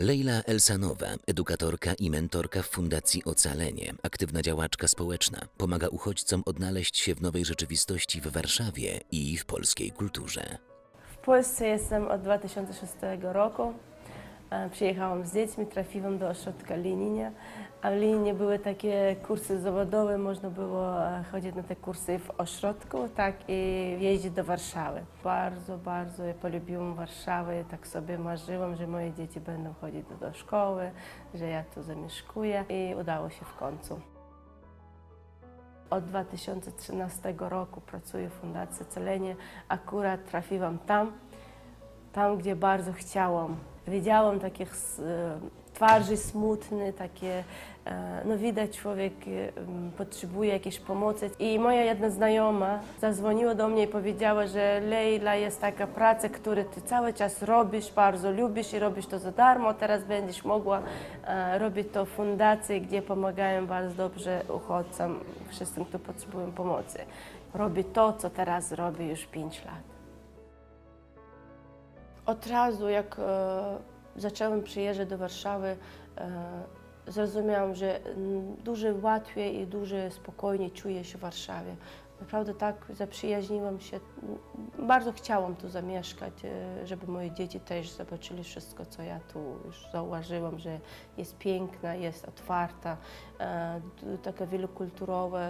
Leila Elsanowa, edukatorka i mentorka w Fundacji Ocalenie, aktywna działaczka społeczna, pomaga uchodźcom odnaleźć się w nowej rzeczywistości w Warszawie i w polskiej kulturze. W Polsce jestem od 2006 roku. Przyjechałam z dziećmi, trafiłam do ośrodka Lininie. A w Lininie były takie kursy zawodowe, można było e, chodzić na te kursy w ośrodku, tak i jeździć do Warszawy. Bardzo, bardzo polubiłam Warszawę, tak sobie marzyłam, że moje dzieci będą chodzić do, do szkoły, że ja tu zamieszkuję i udało się w końcu. Od 2013 roku pracuję w Fundacji Ocalenie. Akurat trafiłam tam, tam, gdzie bardzo chciałam. Widziałam takich e, twarzy smutne, takie, e, no widać człowiek e, potrzebuje jakiejś pomocy. I moja jedna znajoma zadzwoniła do mnie i powiedziała, że Leila jest taka praca, którą ty cały czas robisz, bardzo lubisz i robisz to za darmo, teraz będziesz mogła robić to w fundacji, gdzie pomagają bardzo dobrze uchodźcom, wszystkim, którzy potrzebują pomocy. Robi to, co teraz robi już 5 lat. Od razu, jak e, zaczęłam przyjeżdżać do Warszawy, e, zrozumiałam, że mm, dużo łatwiej i dużo spokojniej czuję się w Warszawie. Naprawdę tak zaprzyjaźniłam się. Bardzo chciałam tu zamieszkać, e, żeby moje dzieci też zobaczyli wszystko, co ja tu już zauważyłam, że jest piękna, jest otwarta, taka wielokulturowa.